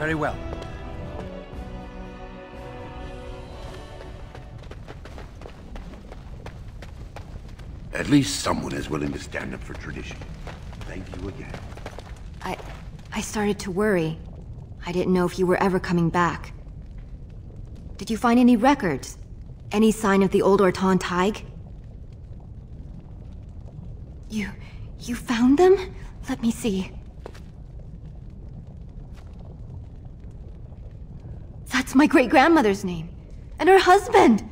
Very well. At least someone is willing to stand up for tradition. Thank you again. I... I started to worry. I didn't know if you were ever coming back. Did you find any records? Any sign of the old Ortan Thaig? You... you found them? Let me see. That's my great-grandmother's name. And her husband!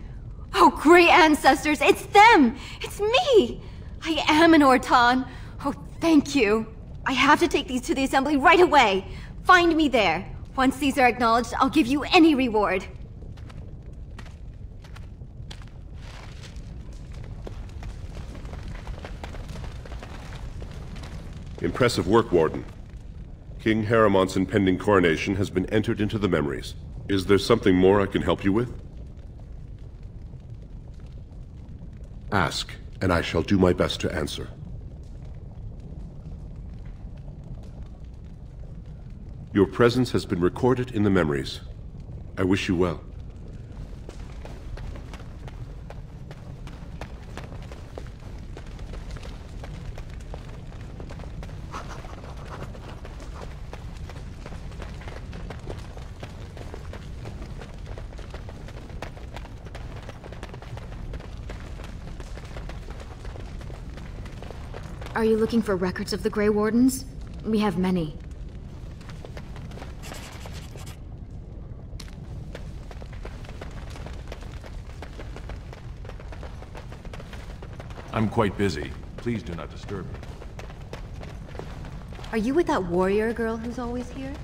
Oh, great ancestors, it's them! It's me! I am an Ortan. Oh, thank you. I have to take these to the assembly right away. Find me there. Once these are acknowledged, I'll give you any reward. Impressive work, Warden. King Harrowmont's impending coronation has been entered into the memories. Is there something more I can help you with? Ask, and I shall do my best to answer. Your presence has been recorded in the memories. I wish you well. Looking for records of the Grey Wardens? We have many. I'm quite busy. Please do not disturb me. Are you with that warrior girl who's always here?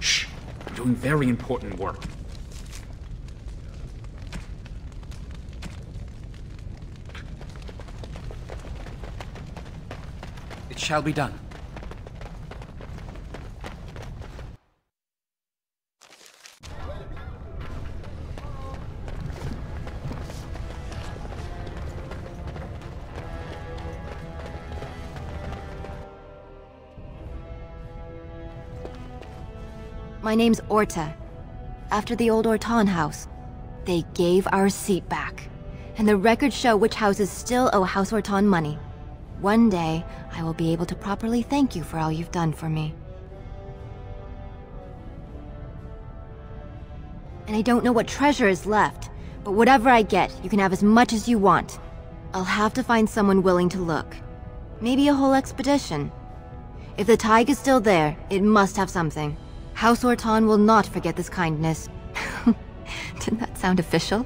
Shh! I'm doing very important work. Shall be done. My name's Orta. After the old Ortan house. They gave our seat back. And the records show which houses still owe House Ortan money. One day, I will be able to properly thank you for all you've done for me. And I don't know what treasure is left, but whatever I get, you can have as much as you want. I'll have to find someone willing to look. Maybe a whole expedition. If the Thaig is still there, it must have something. House Ortan will not forget this kindness. Didn't that sound official?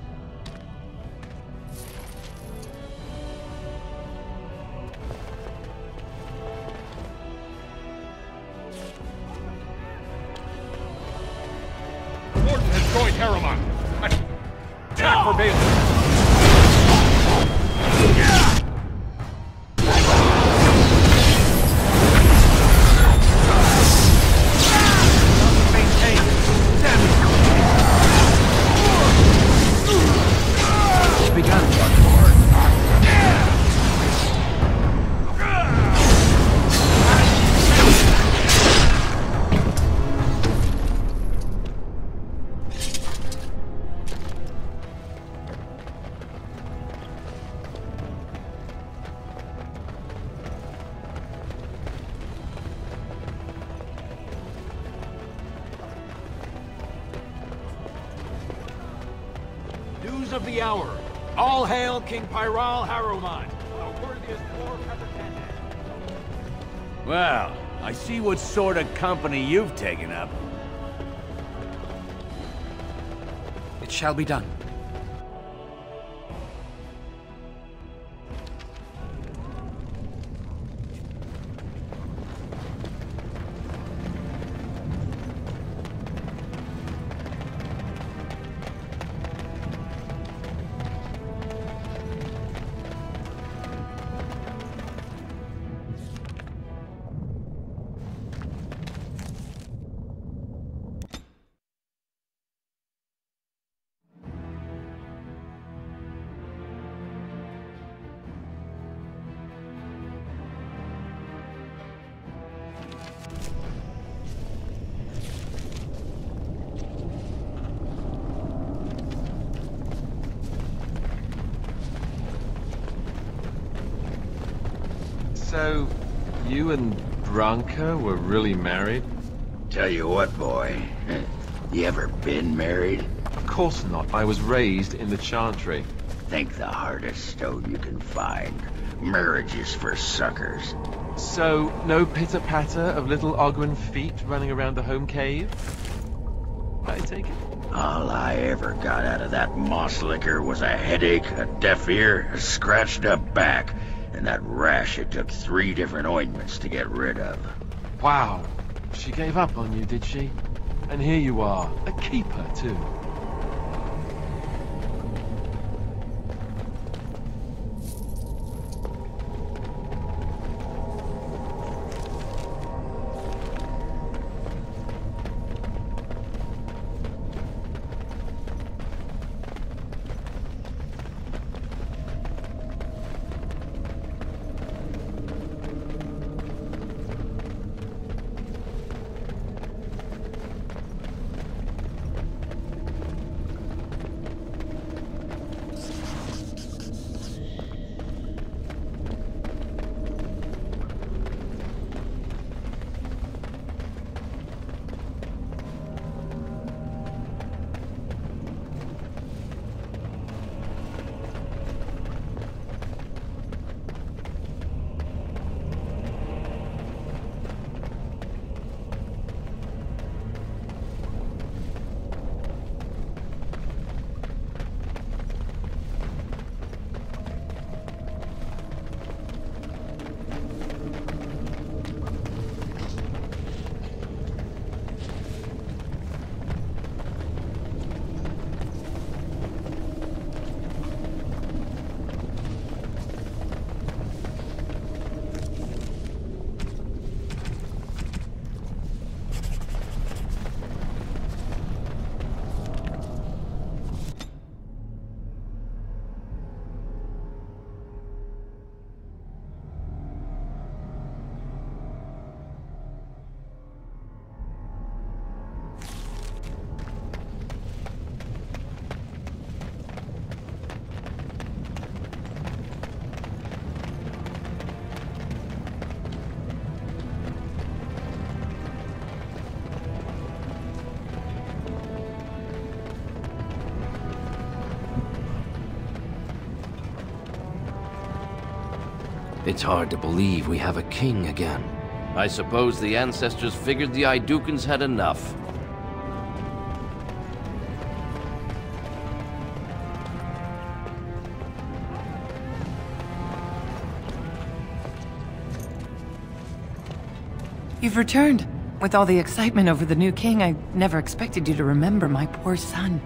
Pyral Harrowmont, the worthiest war pretendant. Well, I see what sort of company you've taken up. It shall be done. Branka were really married? Tell you what, boy. You ever been married? Of course not. I was raised in the Chantry. Think the hardest stone you can find. Marriage is for suckers. So, no pitter-patter of little Oghren feet running around the home cave? I take it. All I ever got out of that moss liquor was a headache, a deaf ear, a scratched up back, and that rash it took three different ointments to get rid of. Wow. She gave up on you, did she? And here you are, a keeper, too. It's hard to believe we have a king again. I suppose the ancestors figured the Aeducans had enough. You've returned. With all the excitement over the new king, I never expected you to remember my poor son.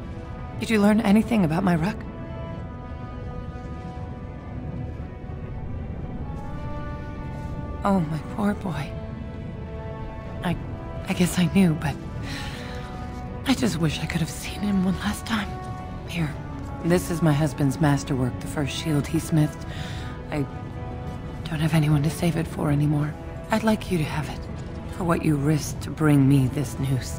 Did you learn anything about my ruck? Oh, my poor boy. I... I guess I knew, but... I just wish I could have seen him one last time. Here. This is my husband's masterwork, the first shield he smithed. I... don't have anyone to save it for anymore. I'd like you to have it. For what you risked to bring me this news.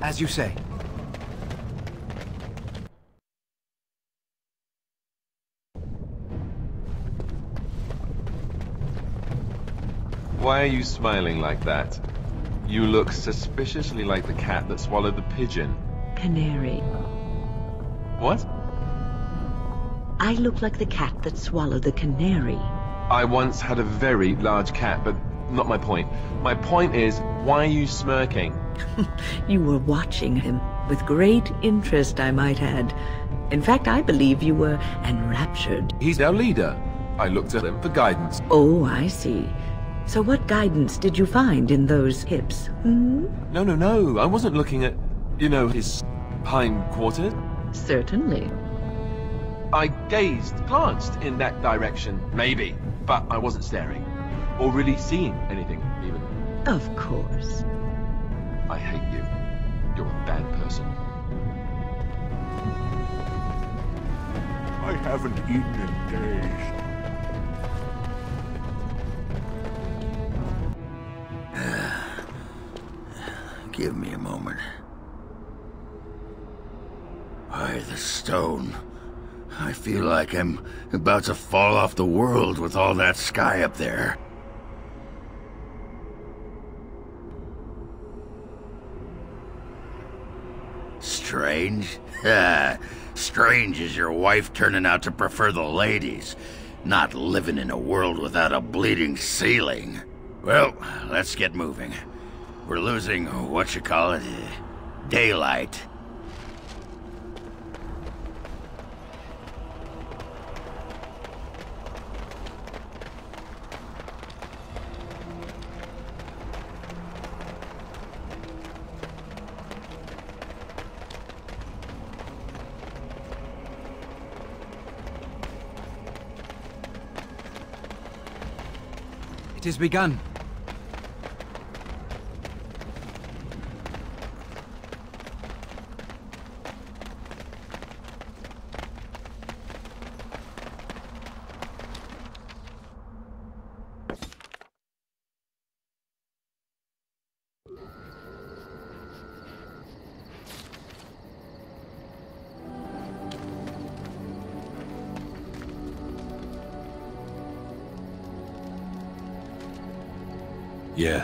As you say. Why are you smiling like that? You look suspiciously like the cat that swallowed the pigeon. Canary. What? I look like the cat that swallowed the canary. I once had a very large cat, but not my point. My point is, why are you smirking? you were watching him. With great interest, I might add. In fact, I believe you were enraptured. He's our leader. I looked at him for guidance. Oh, I see. So what guidance did you find in those hips, hmm? No, no, no. I wasn't looking at, you know, his hind quarters. Certainly. I gazed, glanced in that direction, maybe, but I wasn't staring. Or really seeing anything, even. Of course. I hate you. You're a bad person. I haven't eaten in days. Give me a moment. By the stone. I feel like I'm about to fall off the world with all that sky up there. Strange? Strange is your wife turning out to prefer the ladies, not living in a world without a bleeding ceiling. Well, let's get moving. We're losing, what you call it, uh, daylight. Has begun.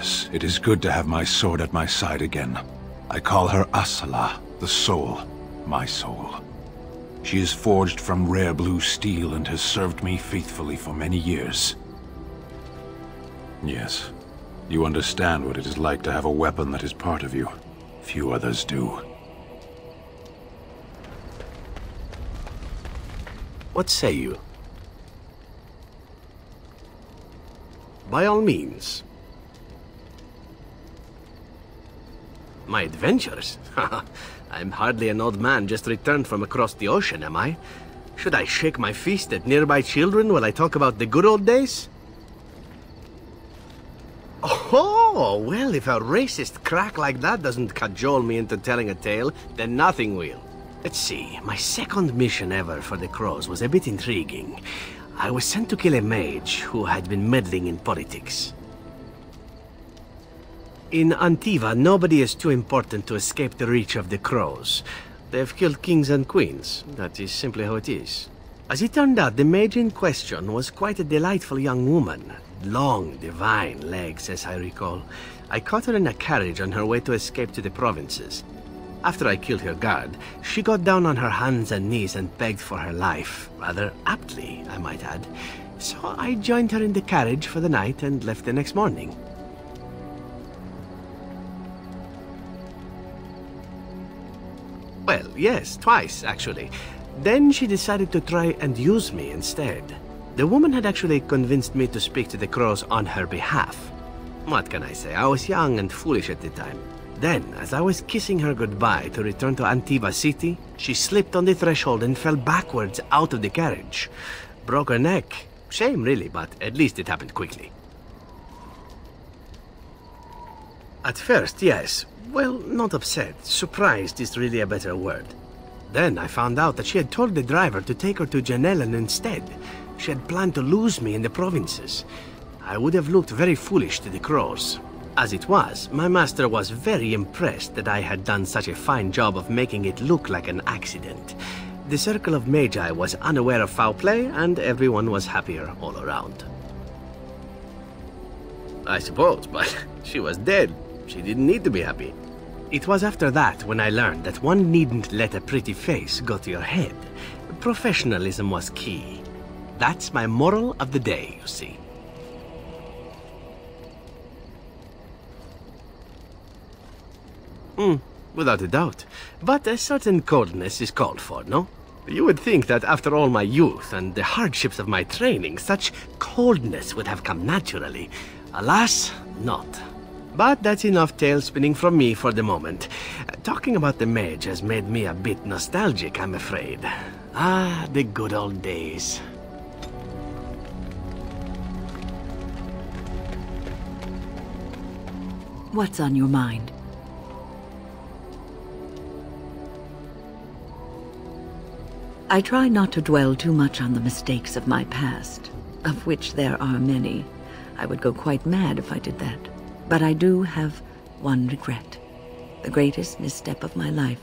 Yes, it is good to have my sword at my side again. I call her Asala, the soul, my soul. She is forged from rare blue steel and has served me faithfully for many years. Yes, you understand what it is like to have a weapon that is part of you. Few others do. What say you? By all means. My adventures? I'm hardly an old man just returned from across the ocean, am I? Should I shake my fist at nearby children while I talk about the good old days? Oh, well, if a racist crack like that doesn't cajole me into telling a tale, then nothing will. Let's see, my second mission ever for the Crows was a bit intriguing. I was sent to kill a mage who had been meddling in politics. In Antiva, nobody is too important to escape the reach of the Crows. They've killed kings and queens. That is simply how it is. As it turned out, the mage in question was quite a delightful young woman. Long, divine legs, as I recall. I caught her in a carriage on her way to escape to the provinces. After I killed her guard, she got down on her hands and knees and begged for her life. Rather aptly, I might add. So I joined her in the carriage for the night and left the next morning. Well, yes, twice, actually. Then she decided to try and use me instead. The woman had actually convinced me to speak to the crows on her behalf. What can I say? I was young and foolish at the time. Then, as I was kissing her goodbye to return to Antiva City, she slipped on the threshold and fell backwards out of the carriage. Broke her neck. Shame, really, but at least it happened quickly. At first, yes. Well, not upset. Surprised is really a better word. Then I found out that she had told the driver to take her to Janellan instead. She had planned to lose me in the provinces. I would have looked very foolish to the crows. As it was, my master was very impressed that I had done such a fine job of making it look like an accident. The Circle of Magi was unaware of foul play, and everyone was happier all around. I suppose, but she was dead. She didn't need to be happy. It was after that when I learned that one needn't let a pretty face go to your head. Professionalism was key. That's my moral of the day, you see. Hmm, without a doubt. But a certain coldness is called for, no? You would think that after all my youth and the hardships of my training, such coldness would have come naturally. Alas, not. But that's enough tale spinning from me for the moment. Talking about the mage has made me a bit nostalgic, I'm afraid. Ah, the good old days. What's on your mind? I try not to dwell too much on the mistakes of my past, of which there are many. I would go quite mad if I did that. But I do have one regret. The greatest misstep of my life.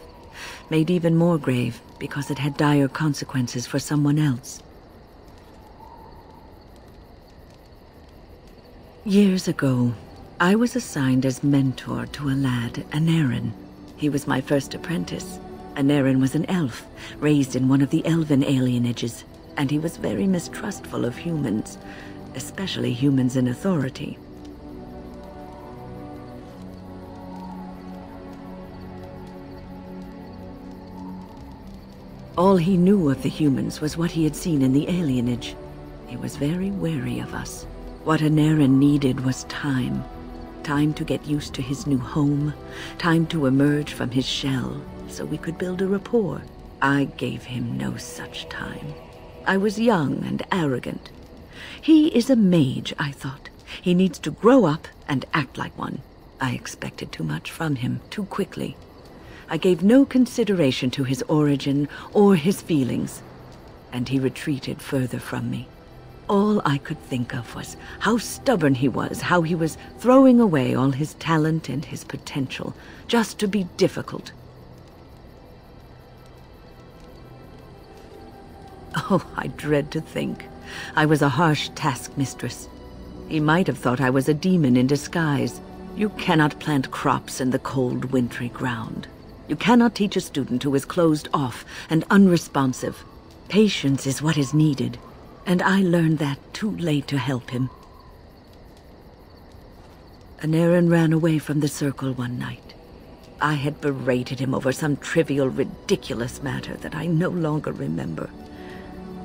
Made even more grave because it had dire consequences for someone else. Years ago, I was assigned as mentor to a lad, Aneirin. He was my first apprentice. Aneirin was an elf, raised in one of the elven alienages, and he was very mistrustful of humans, especially humans in authority. All he knew of the humans was what he had seen in the alienage. He was very wary of us. What Aneirin needed was time. Time to get used to his new home. Time to emerge from his shell so we could build a rapport. I gave him no such time. I was young and arrogant. He is a mage, I thought. He needs to grow up and act like one. I expected too much from him too quickly. I gave no consideration to his origin or his feelings, and he retreated further from me. All I could think of was how stubborn he was, how he was throwing away all his talent and his potential just to be difficult. Oh, I dread to think. I was a harsh taskmistress. He might have thought I was a demon in disguise. You cannot plant crops in the cold, wintry ground. You cannot teach a student who is closed off and unresponsive. Patience is what is needed, and I learned that too late to help him. Aneirin ran away from the circle one night. I had berated him over some trivial, ridiculous matter that I no longer remember.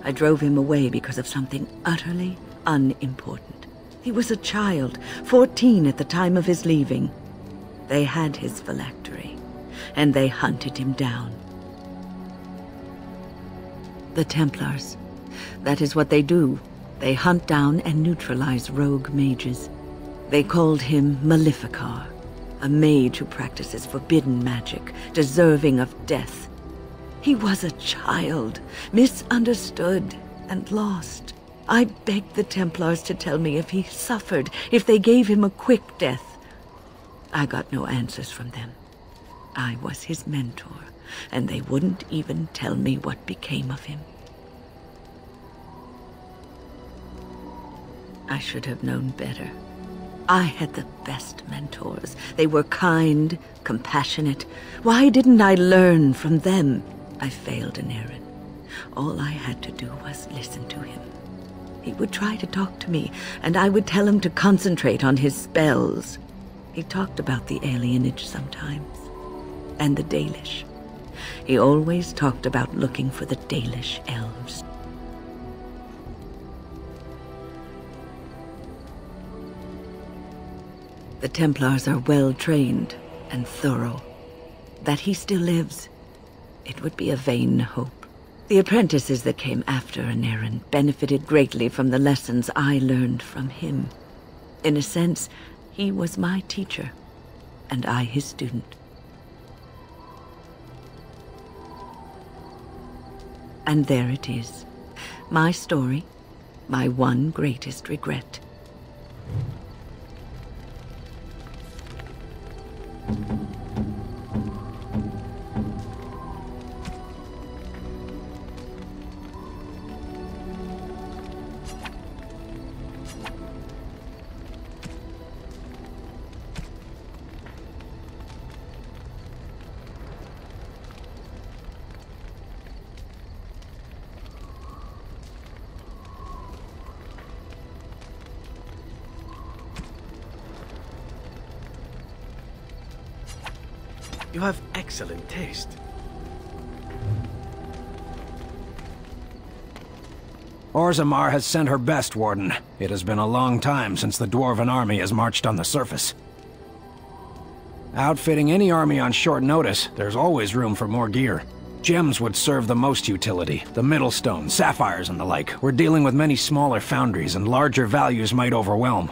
I drove him away because of something utterly unimportant. He was a child, 14 at the time of his leaving. They had his phylactery and they hunted him down. The Templars. That is what they do. They hunt down and neutralize rogue mages. They called him Maleficar, a mage who practices forbidden magic, deserving of death. He was a child, misunderstood and lost. I begged the Templars to tell me if he suffered, if they gave him a quick death. I got no answers from them. I was his mentor, and they wouldn't even tell me what became of him. I should have known better. I had the best mentors. They were kind, compassionate. Why didn't I learn from them? I failed Aneirin. All I had to do was listen to him. He would try to talk to me, and I would tell him to concentrate on his spells. He talked about the alienage sometimes and the Dalish. He always talked about looking for the Dalish elves. The Templars are well trained and thorough. That he still lives, it would be a vain hope. The apprentices that came after Aneirin benefited greatly from the lessons I learned from him. In a sense, he was my teacher, and I his student. And there it is. My story, my one greatest regret. Taste. Orzammar has sent her best, Warden. It has been a long time since the Dwarven army has marched on the surface. Outfitting any army on short notice, there's always room for more gear. Gems would serve the most utility, the Middlestone, sapphires and the like. We're dealing with many smaller foundries and larger values might overwhelm.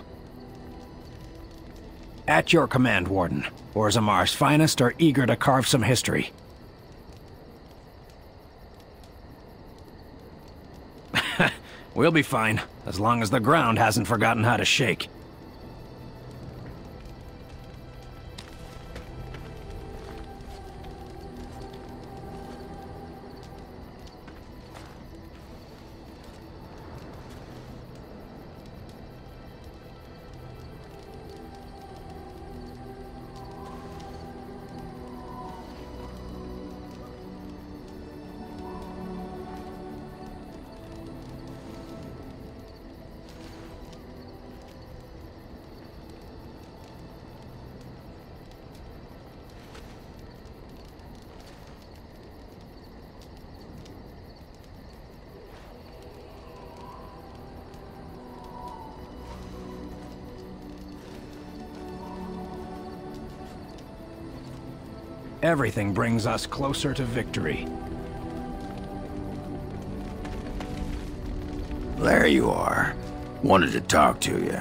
At your command, Warden. Orzammar's finest are eager to carve some history. we'll be fine, as long as the ground hasn't forgotten how to shake. Everything brings us closer to victory. There you are. Wanted to talk to you.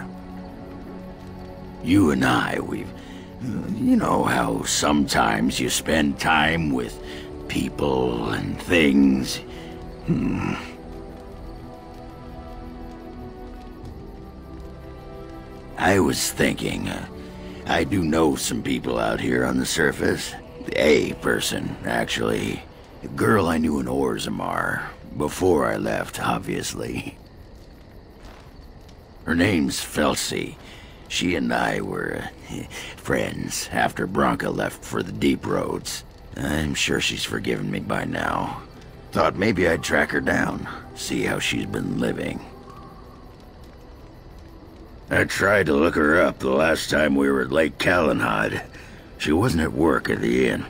You and I, we've... You know how sometimes you spend time with people and things. Hmm. I was thinking, uh, I do know some people out here on the surface. A person, actually. A girl I knew in Orzammar. Before I left, obviously. Her name's Felsi. She and I were uh, friends after Branka left for the deep roads. I'm sure she's forgiven me by now. Thought maybe I'd track her down, see how she's been living. I tried to look her up the last time we were at Lake Calenhad. She wasn't at work at the inn.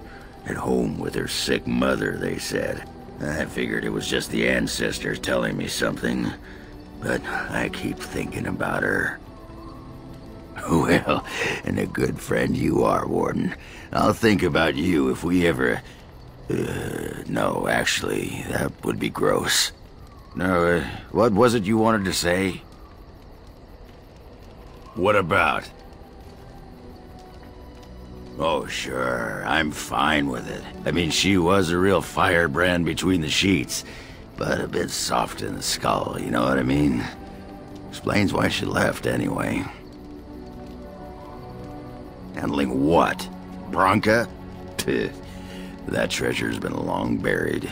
At home with her sick mother, they said. I figured it was just the ancestors telling me something. But I keep thinking about her. Well, and a good friend you are, Warden. I'll think about you if we ever... Uh, no, actually, that would be gross. No, uh, what was it you wanted to say? What about? Oh, sure. I'm fine with it. I mean, she was a real firebrand between the sheets, but a bit soft in the skull, you know what I mean? Explains why she left, anyway. Handling what? Branka? that treasure's been long buried.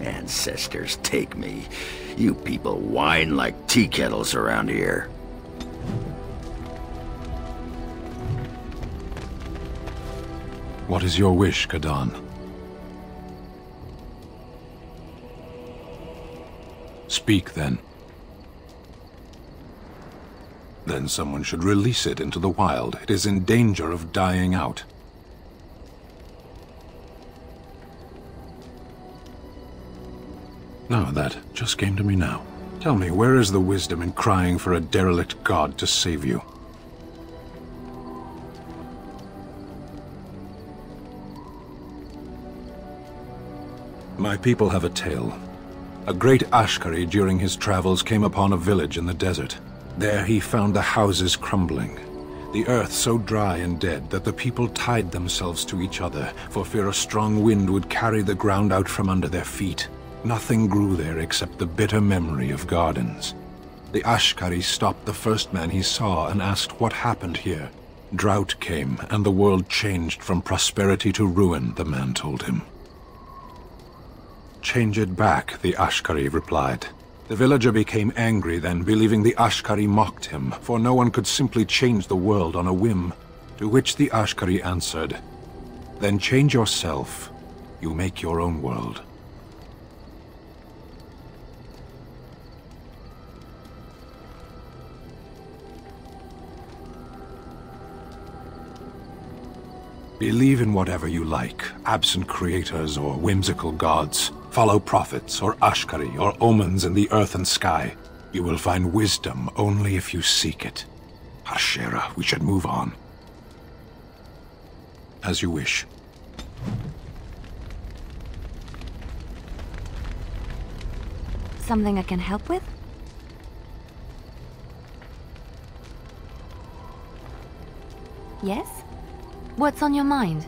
Ancestors take me. You people whine like tea kettles around here. What is your wish, Kadan? Speak, then. Then someone should release it into the wild. It is in danger of dying out. No, that just came to me now. Tell me, where is the wisdom in crying for a derelict god to save you? My people have a tale. A great Ashkaari during his travels came upon a village in the desert. There he found the houses crumbling, the earth so dry and dead that the people tied themselves to each other for fear a strong wind would carry the ground out from under their feet. Nothing grew there except the bitter memory of gardens. The Ashkaari stopped the first man he saw and asked what happened here. Drought came, and the world changed from prosperity to ruin, the man told him. Change it back, the Ashkaari replied. The villager became angry then, believing the Ashkaari mocked him, for no one could simply change the world on a whim. To which the Ashkaari answered, Then change yourself. You make your own world. Believe in whatever you like, absent creators or whimsical gods. Follow prophets or Ashkaari or omens in the earth and sky. You will find wisdom only if you seek it. Hashera, we should move on. As you wish. Something I can help with? Yes? What's on your mind?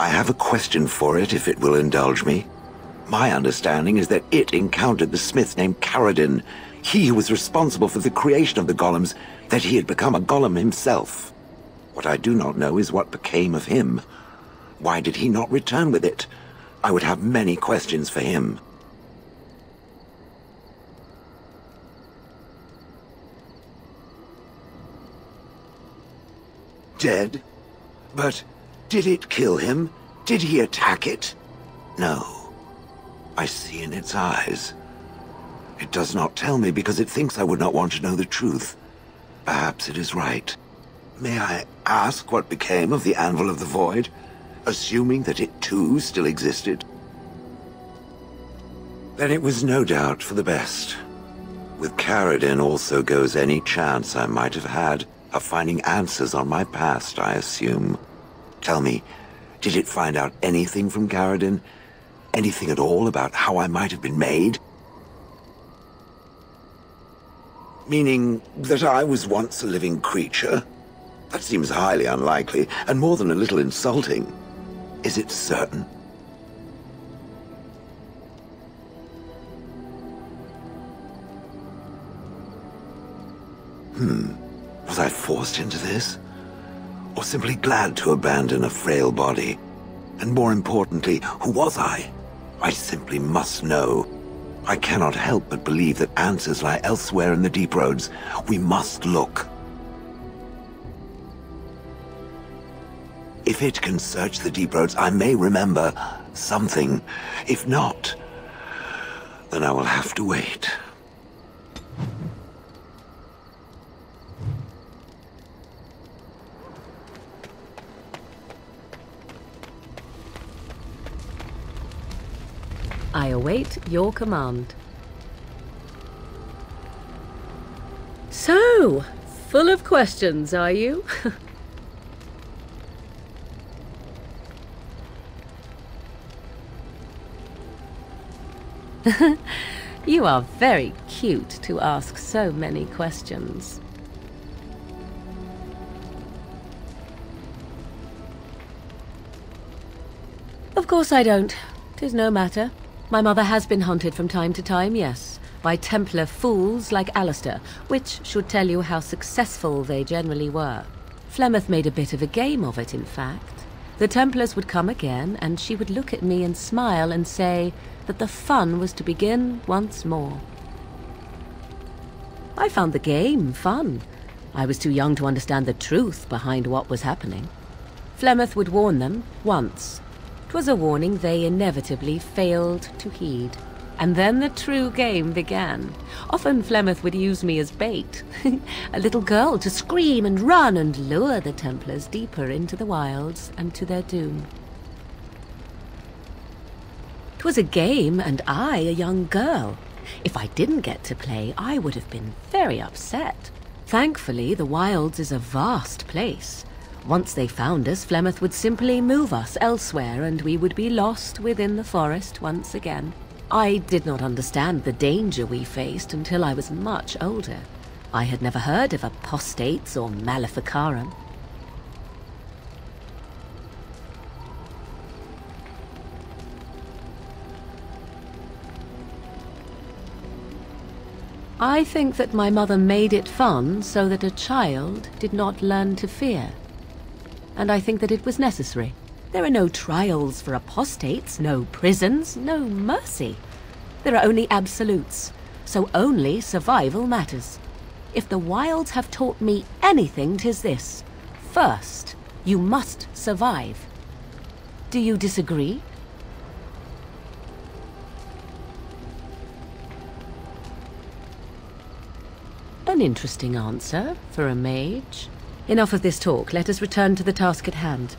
I have a question for it, if it will indulge me. My understanding is that it encountered the smith named Caridin, he who was responsible for the creation of the golems, that he had become a golem himself. What I do not know is what became of him. Why did he not return with it? I would have many questions for him. Dead? But did it kill him? Did he attack it? No. I see in its eyes. It does not tell me because it thinks I would not want to know the truth. Perhaps it is right. May I ask what became of the Anvil of the Void, assuming that it too still existed? Then it was no doubt for the best. With Caridin also goes any chance I might have had of finding answers on my past, I assume. Tell me, did it find out anything from Caridin? Anything at all about how I might have been made? Meaning that I was once a living creature? That seems highly unlikely, and more than a little insulting. Is it certain? Hmm. Was I forced into this? Or simply glad to abandon a frail body? And more importantly, who was I? I simply must know. I cannot help but believe that answers lie elsewhere in the deep roads. We must look. If it can search the deep roads, I may remember something. If not, then I will have to wait. Await your command. So, full of questions, are you? you are very cute to ask so many questions. Of course I don't. Tis no matter. My mother has been hunted from time to time, yes, by Templar fools like Alistair, which should tell you how successful they generally were. Flemeth made a bit of a game of it, in fact. The Templars would come again, and she would look at me and smile and say that the fun was to begin once more. I found the game fun. I was too young to understand the truth behind what was happening. Flemeth would warn them, once, 'Twas a warning they inevitably failed to heed. And then the true game began. Often Flemeth would use me as bait. a little girl to scream and run and lure the Templars deeper into the wilds and to their doom. 'Twas a game, and I a young girl. If I didn't get to play, I would have been very upset. Thankfully, the wilds is a vast place. Once they found us, Flemeth would simply move us elsewhere and we would be lost within the forest once again. I did not understand the danger we faced until I was much older. I had never heard of apostates or maleficarum. I think that my mother made it fun so that a child did not learn to fear and I think that it was necessary. There are no trials for apostates, no prisons, no mercy. There are only absolutes, so only survival matters. If the wilds have taught me anything, tis this. First, you must survive. Do you disagree? An interesting answer for a mage. Enough of this talk. Let us return to the task at hand.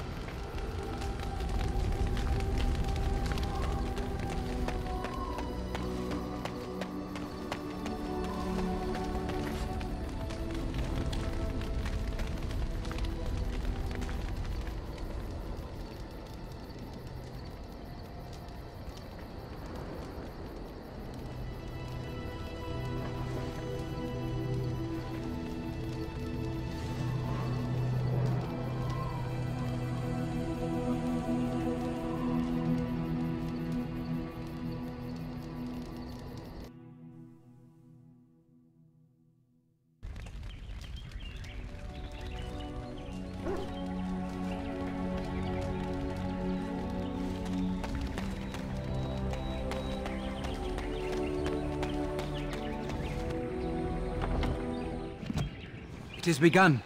It has begun.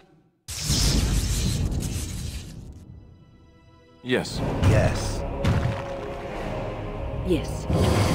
Yes. Yes. Yes.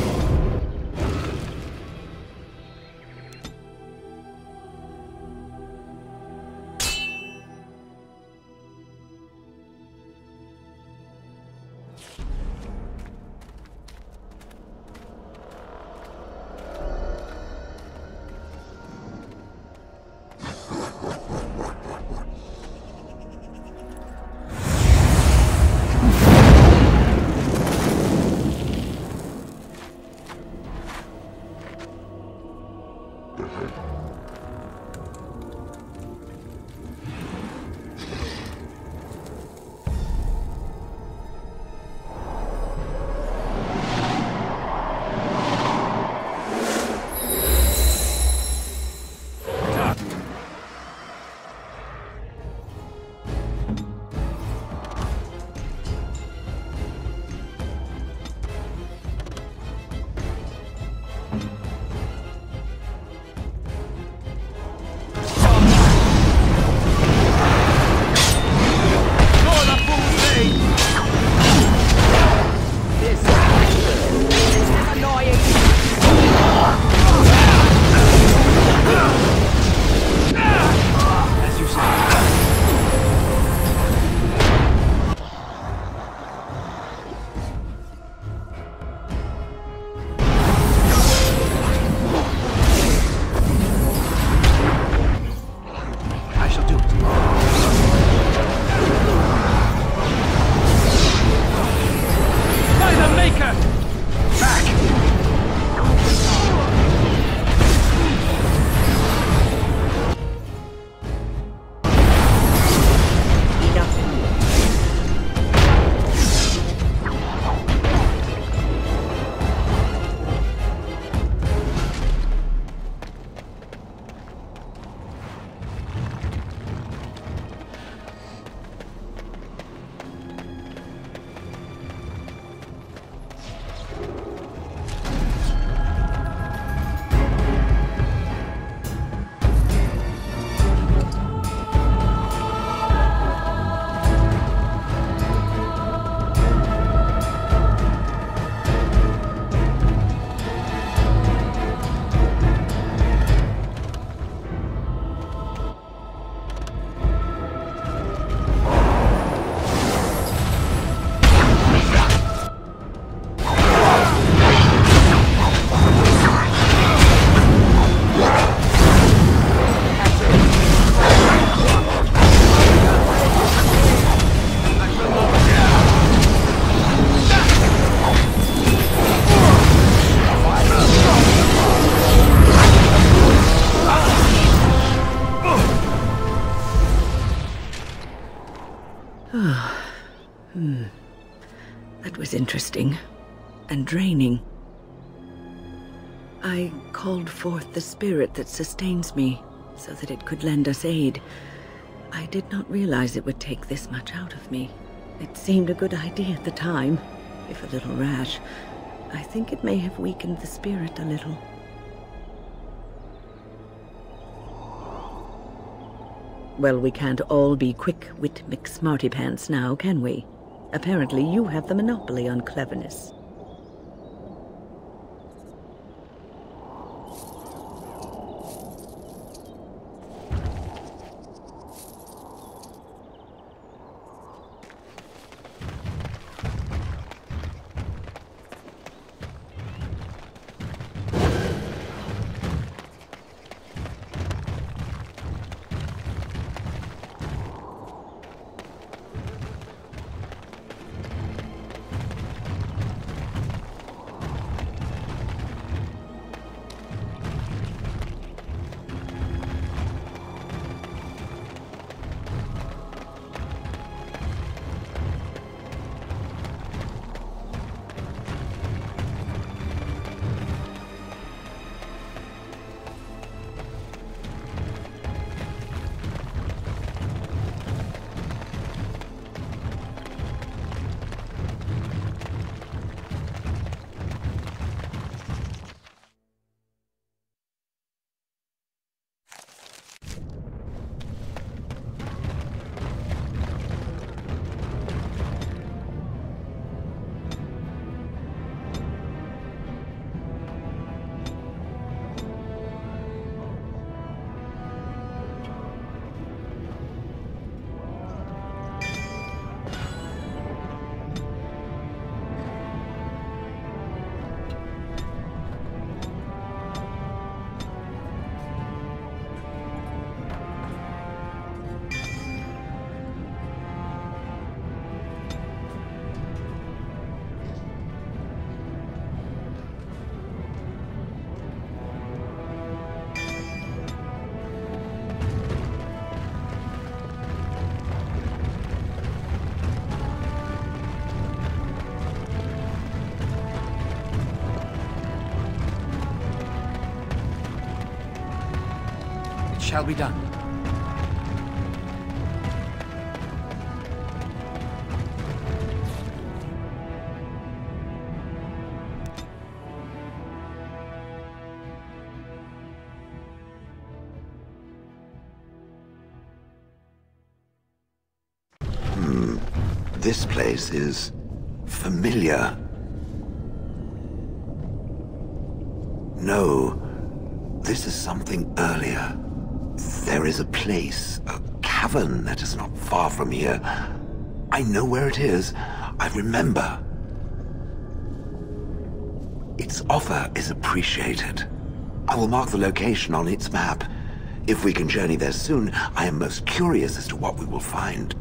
I called forth the spirit that sustains me, so that it could lend us aid. I did not realize it would take this much out of me. It seemed a good idea at the time, if a little rash. I think it may have weakened the spirit a little. Well, we can't all be quick-wit McSmartypants now, can we? Apparently you have the monopoly on cleverness. Shall be done. Hmm. This place is familiar. No, this is something earlier. There is a place, a cavern that is not far from here. I know where it is. I remember. Its offer is appreciated. I will mark the location on its map. If we can journey there soon, I am most curious as to what we will find.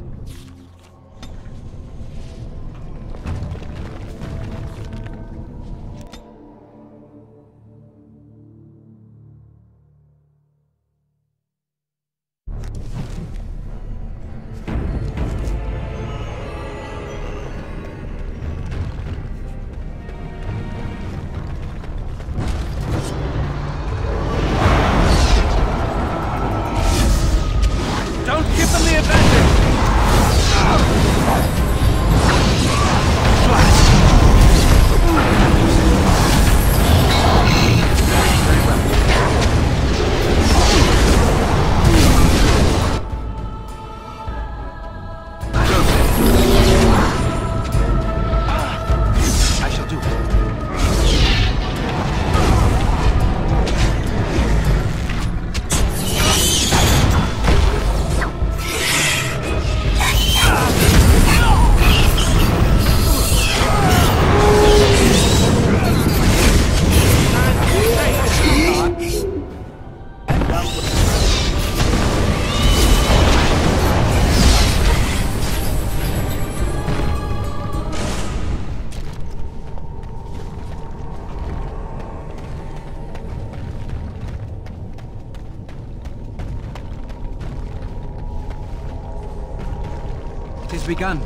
Begun.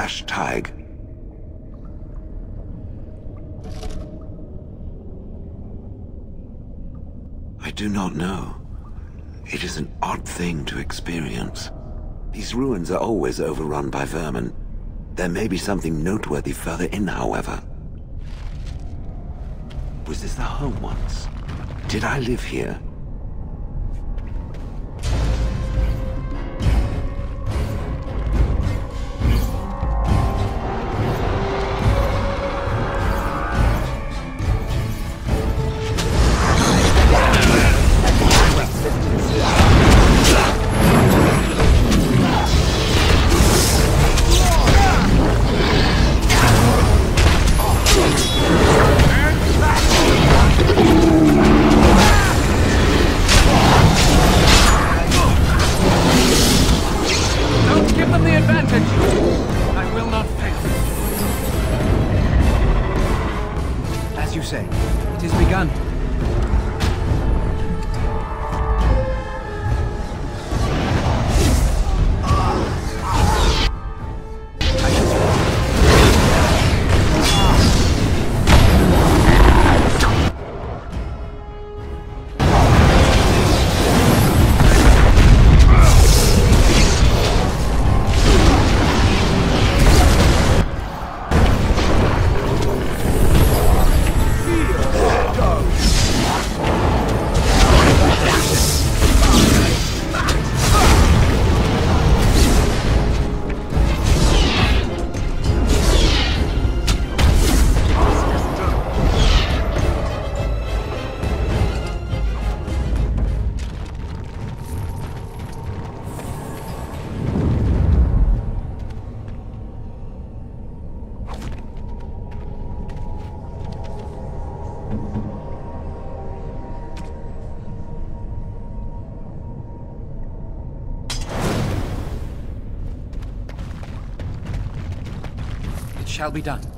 Cadash Thaig. I do not know. It is an odd thing to experience. These ruins are always overrun by vermin. There may be something noteworthy further in, however. Was this the home once? Did I live here? Shall be done.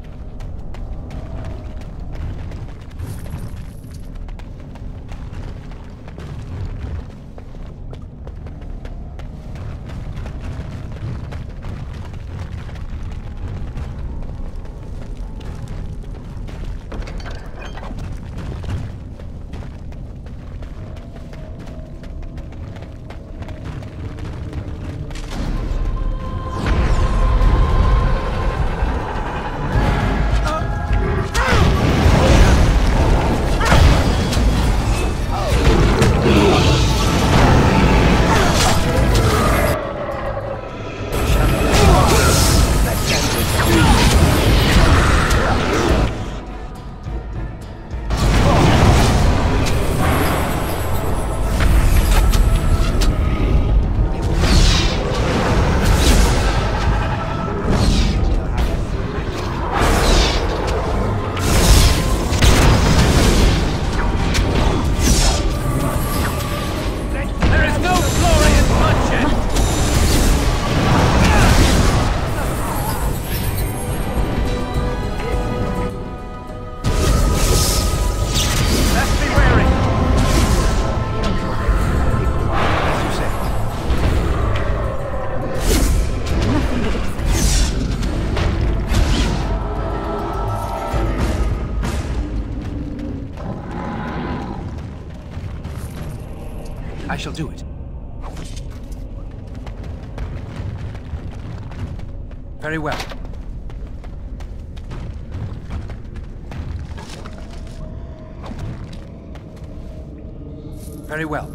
Very well.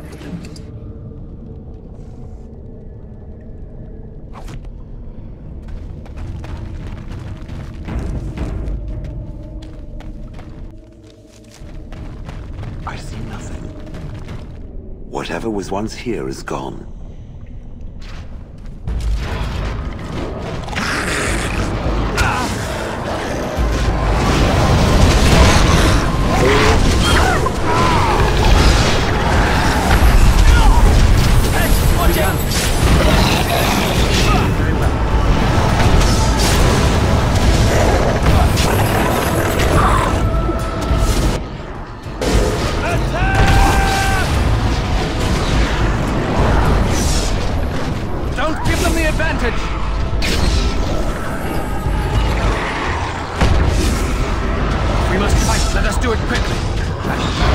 I see nothing. Whatever was once here is gone. do it quickly.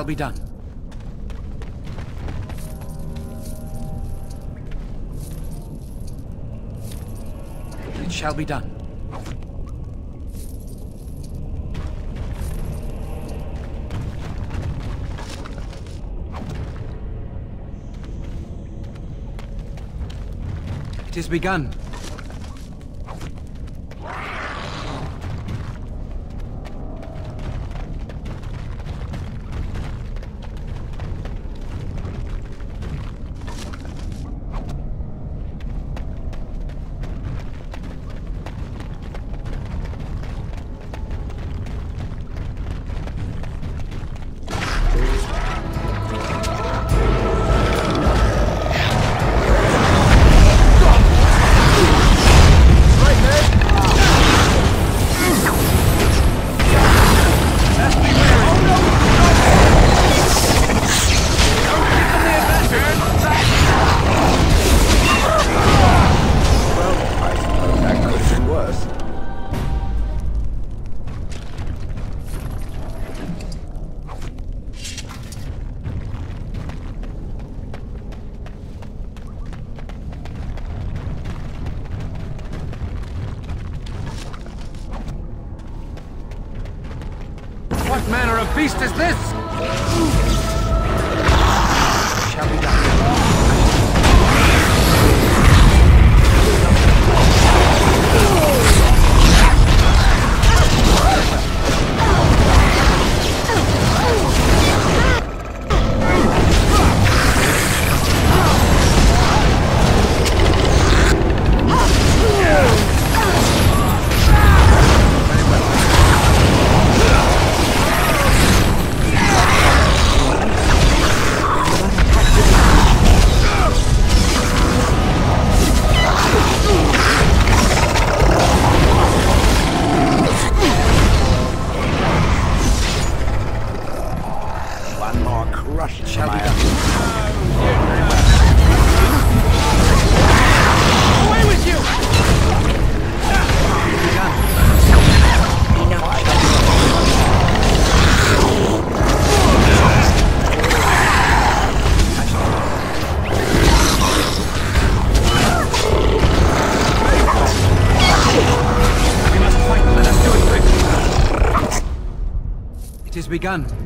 shall be done. It shall be done. It is begun. begun.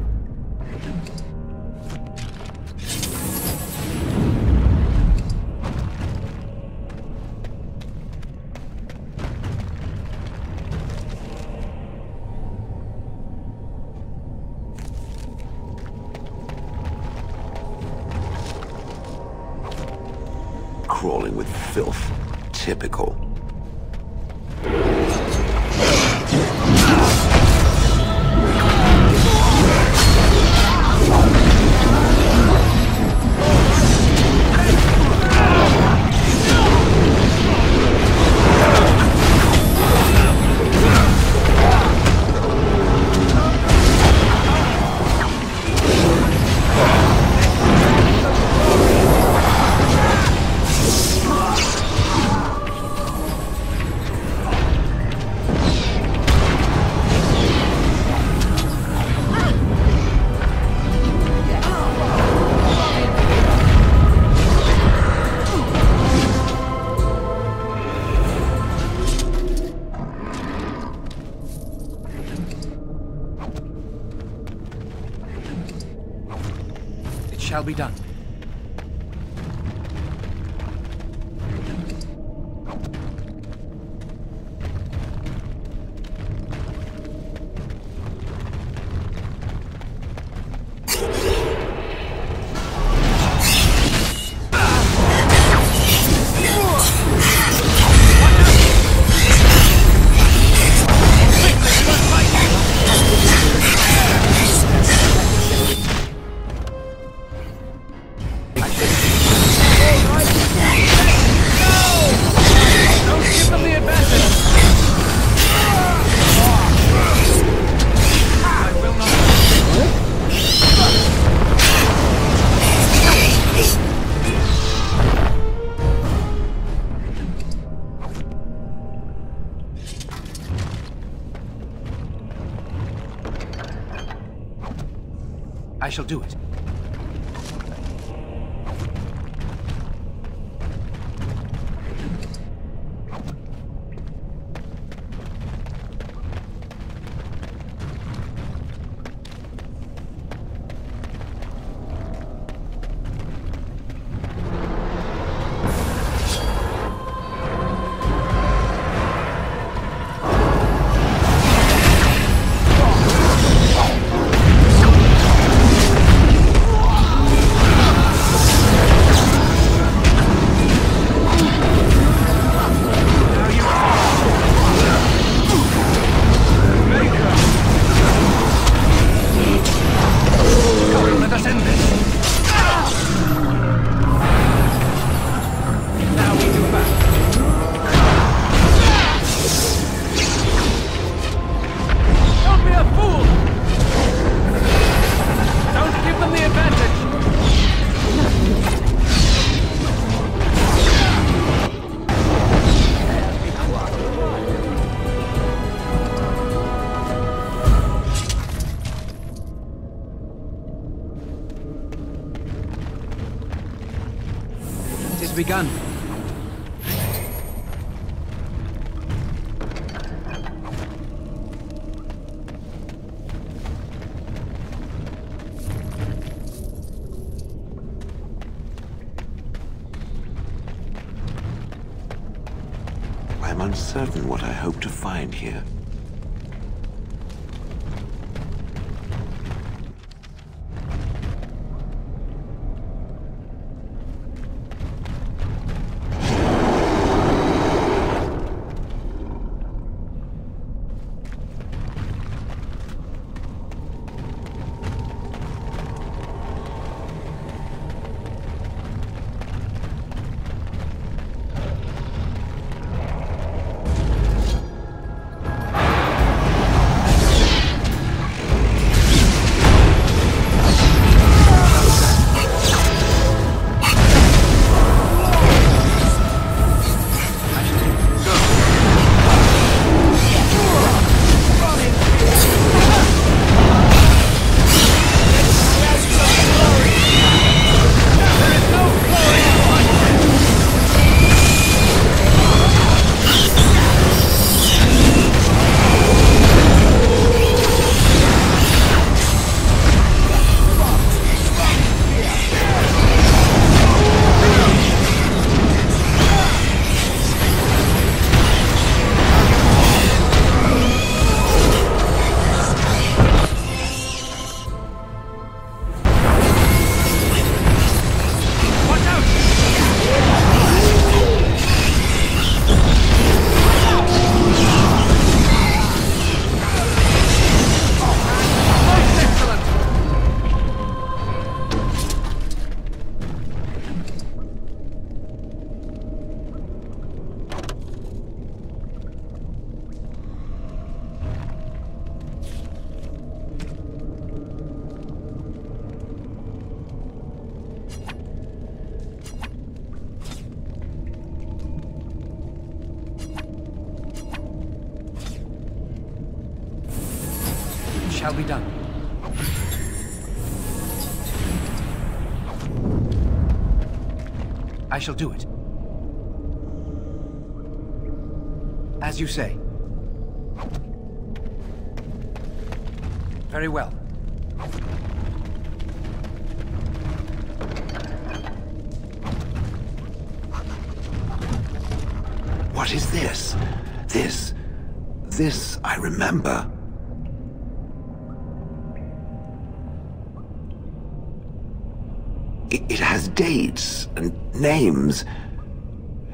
Shall do it.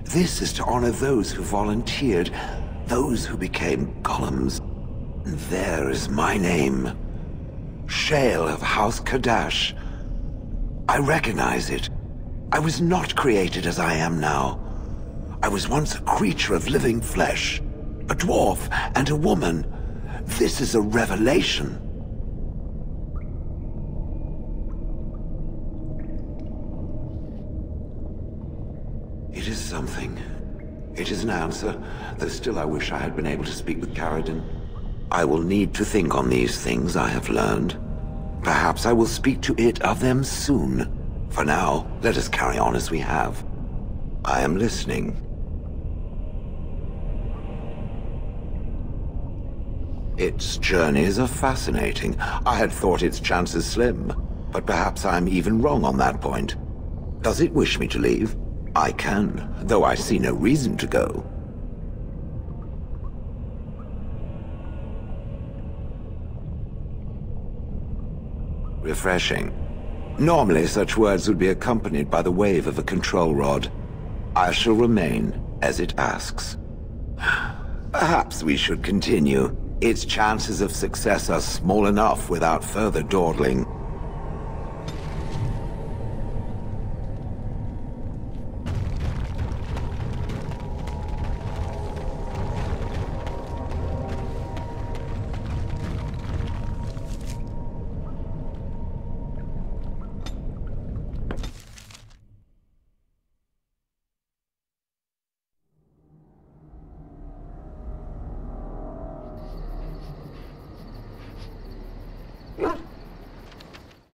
This is to honor those who volunteered, those who became golems. And there is my name. Shale of House Cadash. I recognize it. I was not created as I am now. I was once a creature of living flesh, a dwarf and a woman. This is a revelation. It is something. It is an answer, though still I wish I had been able to speak with Caridin. I will need to think on these things I have learned. Perhaps I will speak to it of them soon. For now, let us carry on as we have. I am listening. Its journeys are fascinating. I had thought its chances slim, but perhaps I'm even wrong on that point. Does it wish me to leave? I can, though I see no reason to go. Refreshing. Normally, such words would be accompanied by the wave of a control rod. I shall remain as it asks. Perhaps we should continue. Its chances of success are small enough without further dawdling.